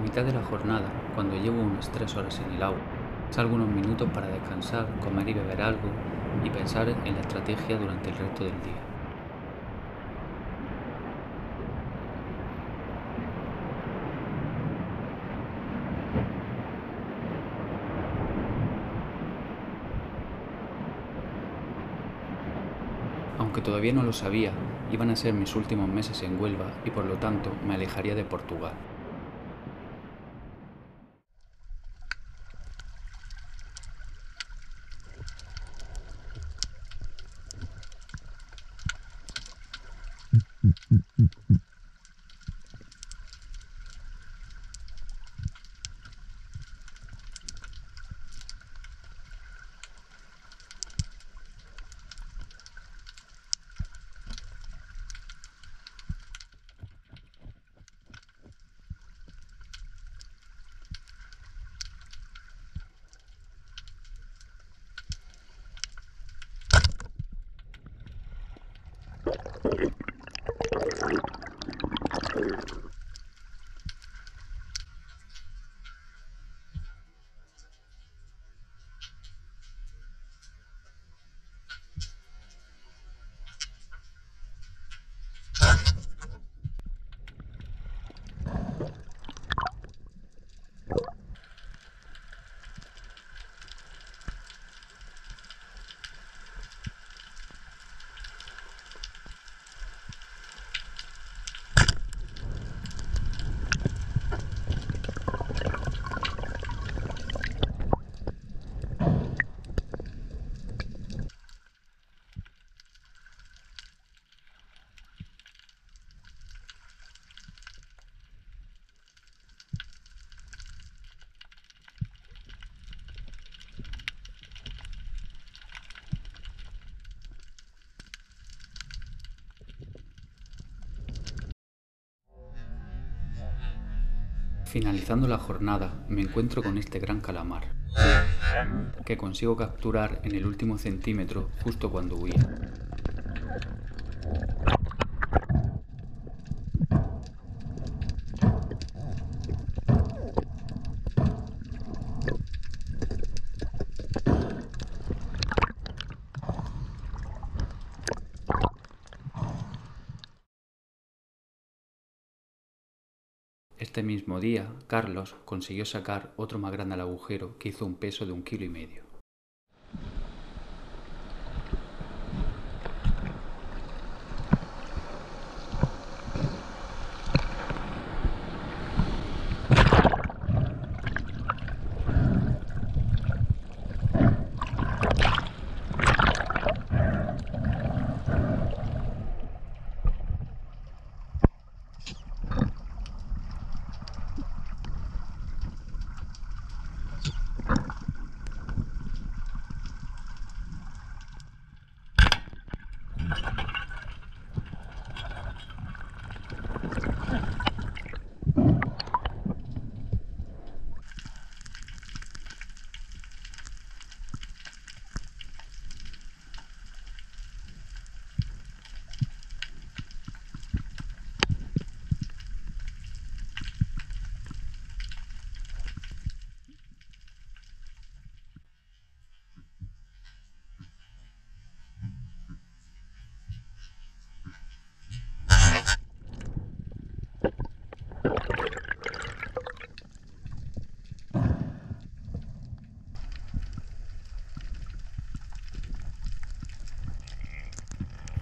mitad de la jornada, cuando llevo unas tres horas en el agua, salgo unos minutos para descansar, comer y beber algo y pensar en la estrategia durante el resto del día. Aunque todavía no lo sabía, iban a ser mis últimos meses en Huelva y por lo tanto me alejaría de Portugal. Finalizando la jornada, me encuentro con este gran calamar, que consigo capturar en el último centímetro justo cuando huía. Este mismo día, Carlos consiguió sacar otro más grande al agujero que hizo un peso de un kilo y medio.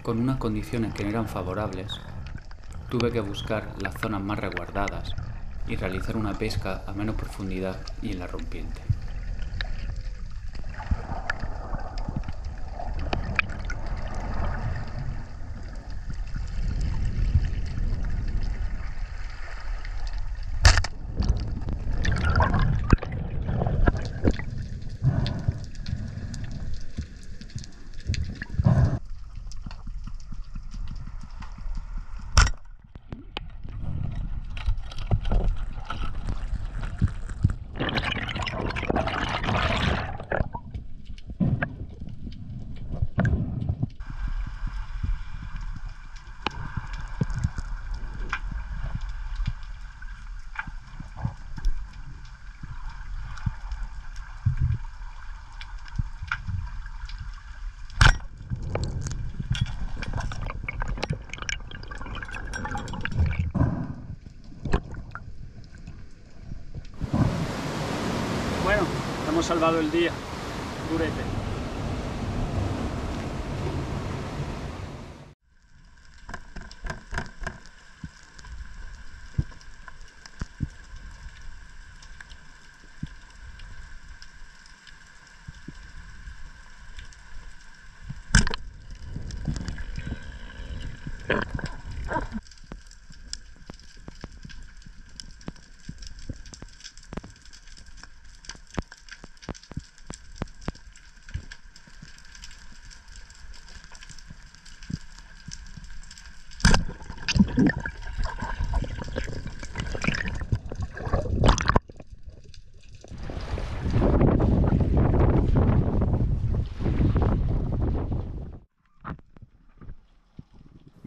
Con unas condiciones que no eran favorables, tuve que buscar las zonas más resguardadas y realizar una pesca a menos profundidad y en la rompiente. Salvado el día, Durete.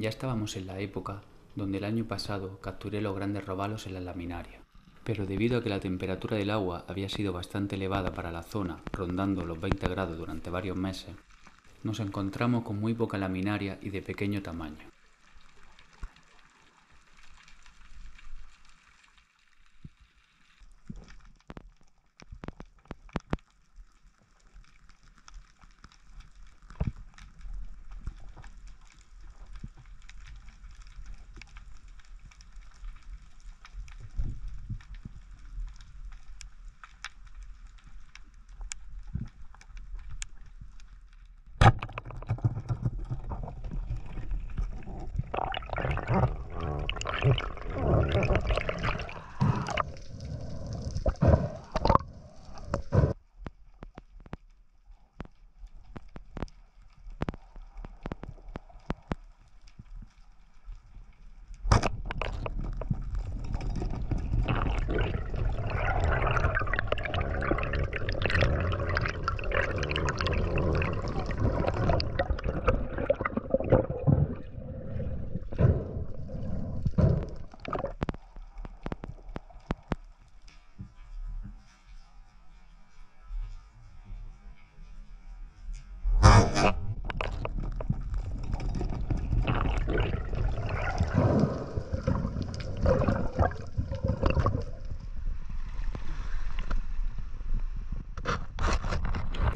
Ya estábamos en la época donde el año pasado capturé los grandes robalos en la laminaria, pero debido a que la temperatura del agua había sido bastante elevada para la zona, rondando los 20 grados durante varios meses, nos encontramos con muy poca laminaria y de pequeño tamaño.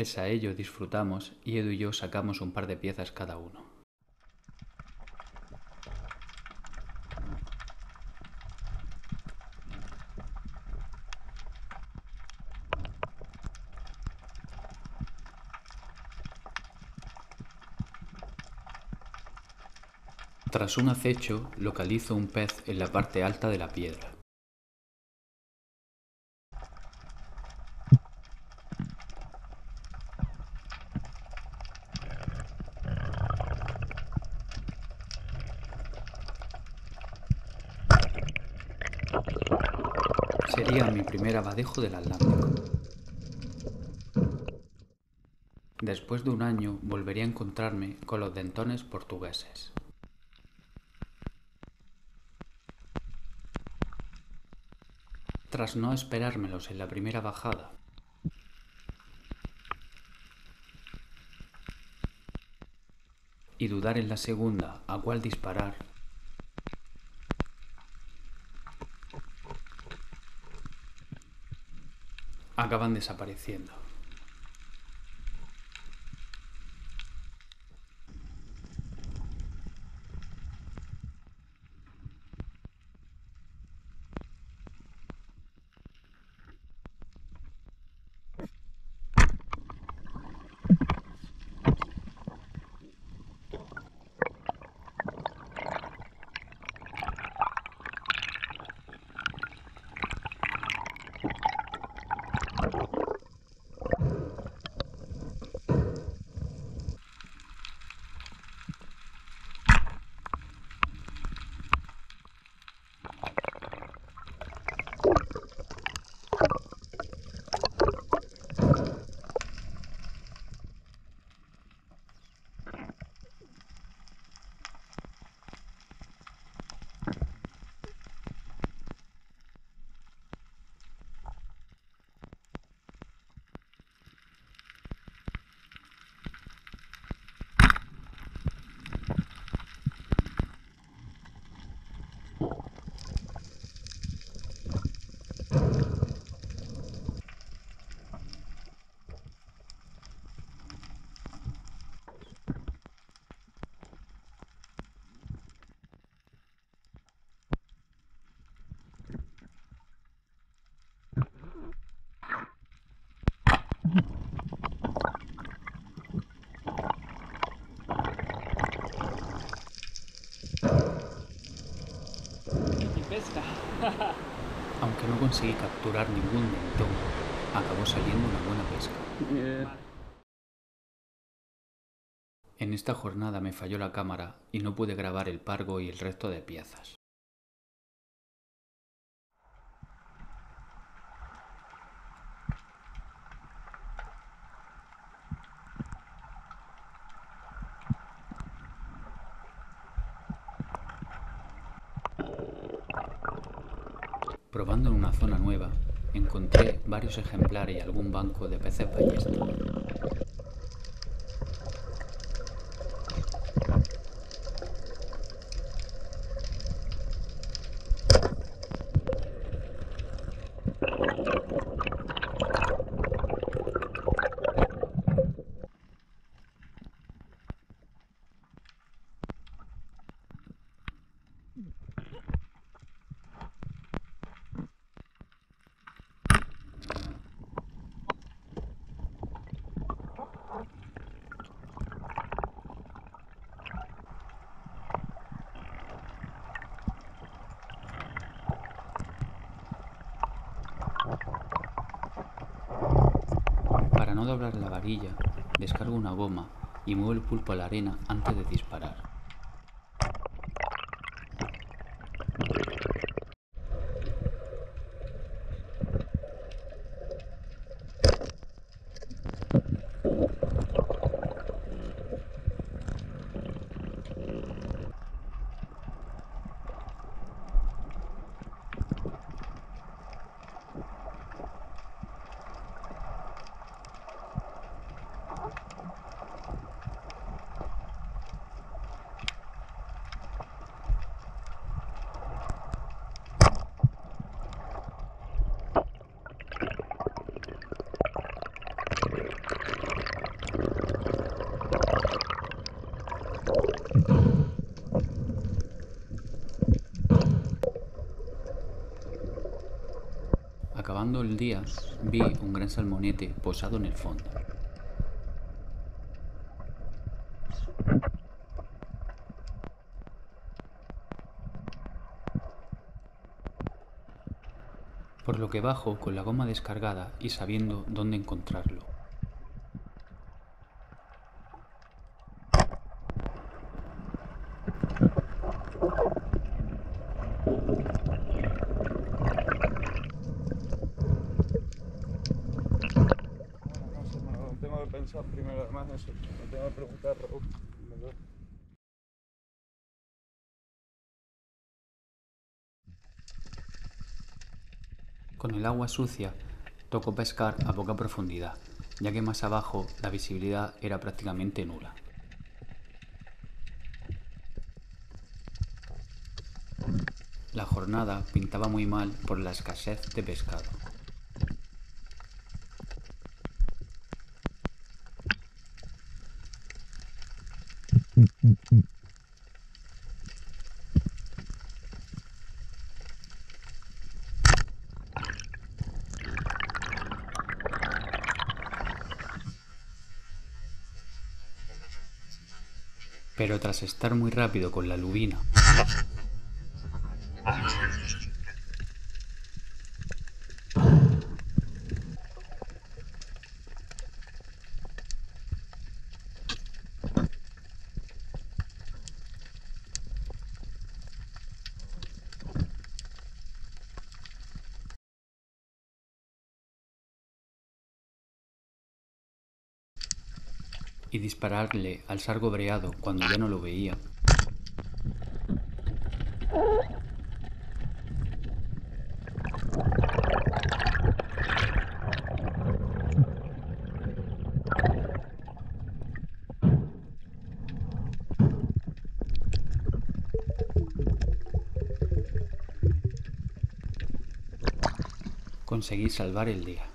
A ello disfrutamos y Edu y yo sacamos un par de piezas cada uno. Tras un acecho, localizo un pez en la parte alta de la piedra. Sería mi primer abadejo del Atlántico. Después de un año volvería a encontrarme con los dentones portugueses. Tras no esperármelos en la primera bajada, y dudar en la segunda a cuál disparar, acaban desapareciendo. Pesca. Aunque no conseguí capturar ningún dentón, acabó saliendo una buena pesca. Vale. En esta jornada me falló la cámara y no pude grabar el pargo y el resto de piezas. Probando en una zona nueva, encontré varios ejemplares y algún banco de peces ballesta. Para no doblar la varilla, descargo una goma y muevo el pulpo a la arena antes de disparar. El día, vi un gran salmonete posado en el fondo. Por lo que bajo con la goma descargada y sabiendo dónde encontrarlo. Bueno, no sé, me preguntar. Con el agua sucia, tocó pescar a poca profundidad, ya que más abajo la visibilidad era prácticamente nula. La jornada pintaba muy mal por la escasez de pescado. Pero tras estar muy rápido con la lubina, dispararle al sargo breado cuando ya no lo veía. Conseguí salvar el día.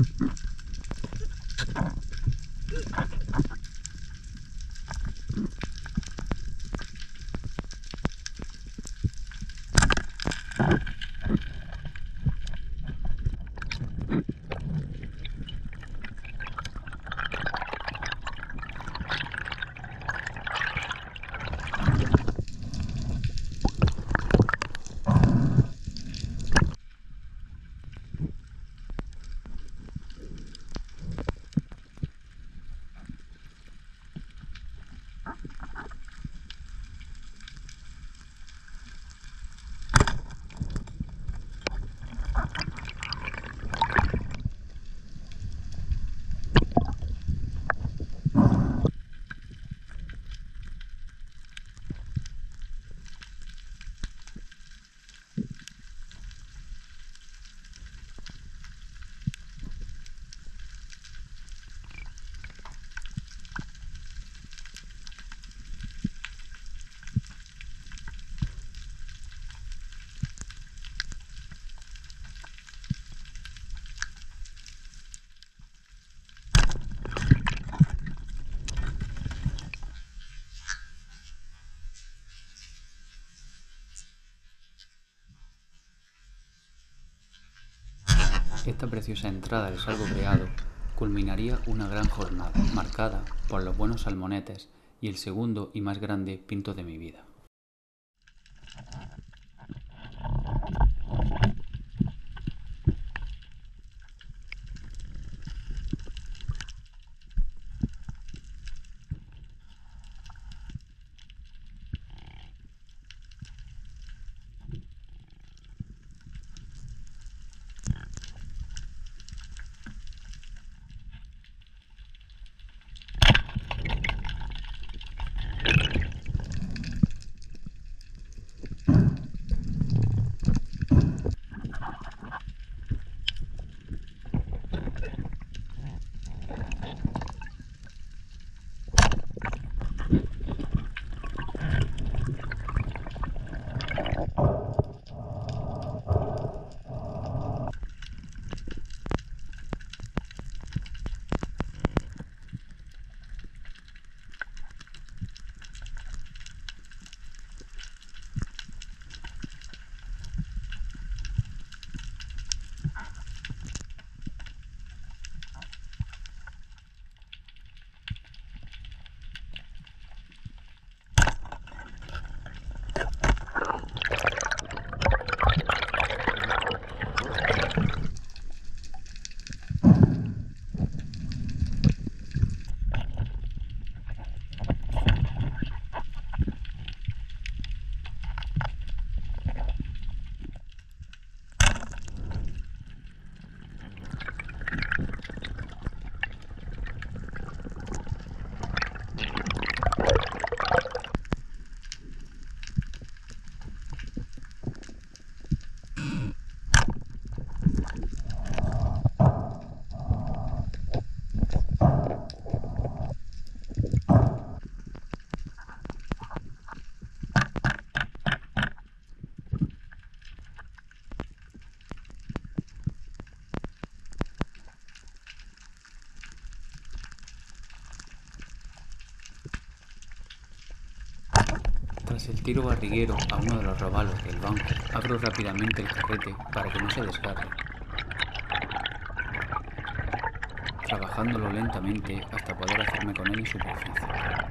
Mm-hmm. Esta preciosa entrada del salvo creado culminaría una gran jornada, marcada por los buenos salmonetes y el segundo y más grande pinto de mi vida. Tras el tiro barriguero a uno de los robalos del banco, abro rápidamente el carrete para que no se desgarre, trabajándolo lentamente hasta poder hacerme con él en superficie.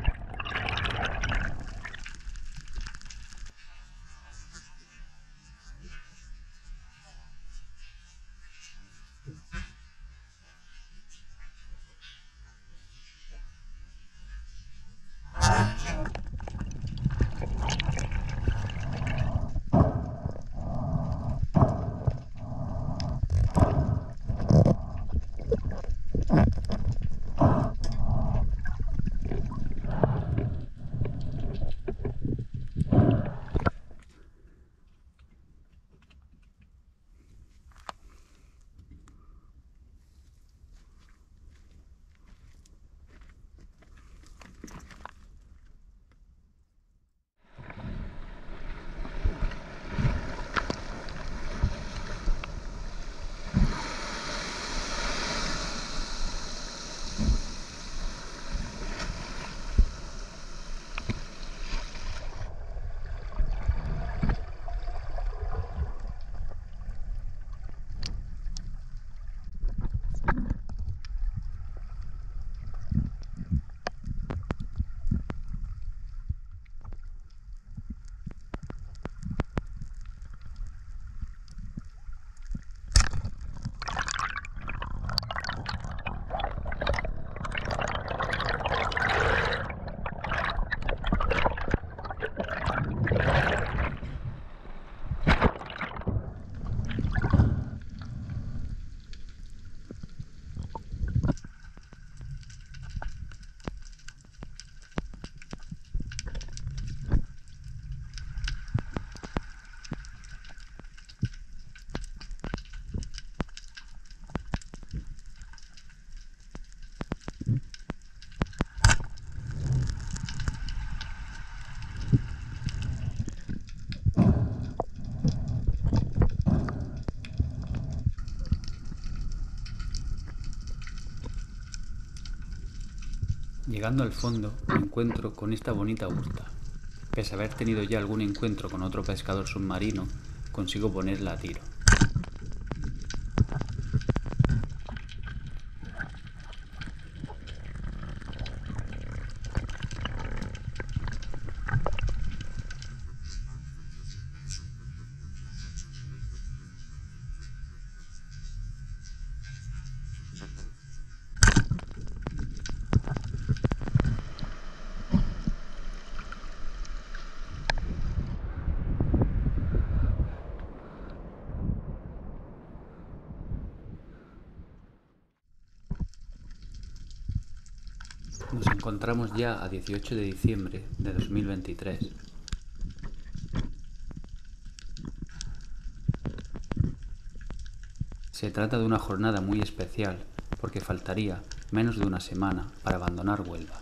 Llegando al fondo, me encuentro con esta bonita urta. Pese a haber tenido ya algún encuentro con otro pescador submarino, consigo ponerla a tiro. Nos encontramos ya a 18 de diciembre de 2023. Se trata de una jornada muy especial porque faltaría menos de una semana para abandonar Huelva.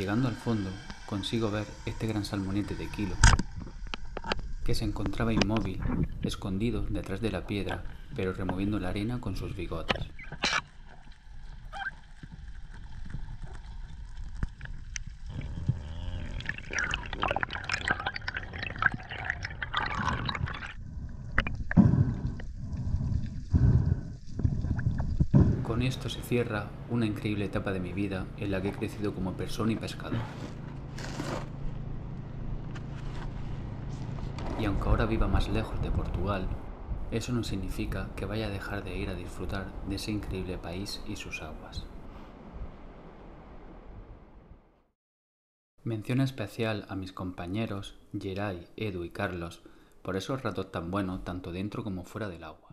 Llegando al fondo, consigo ver este gran salmonete de kilo, que se encontraba inmóvil, escondido detrás de la piedra, pero removiendo la arena con sus bigotes. Con esto se cierra una increíble etapa de mi vida en la que he crecido como persona y pescador. Y aunque ahora viva más lejos de Portugal, eso no significa que vaya a dejar de ir a disfrutar de ese increíble país y sus aguas. Mención especial a mis compañeros Geray, Edu y Carlos por esos ratos tan buenos tanto dentro como fuera del agua.